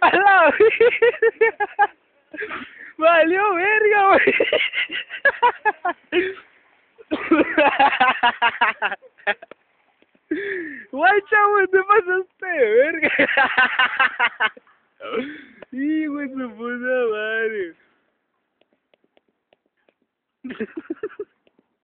A la verga. Valió verga, güey. Guay, chavo, te pasaste de verga. Hijo de su puta madre.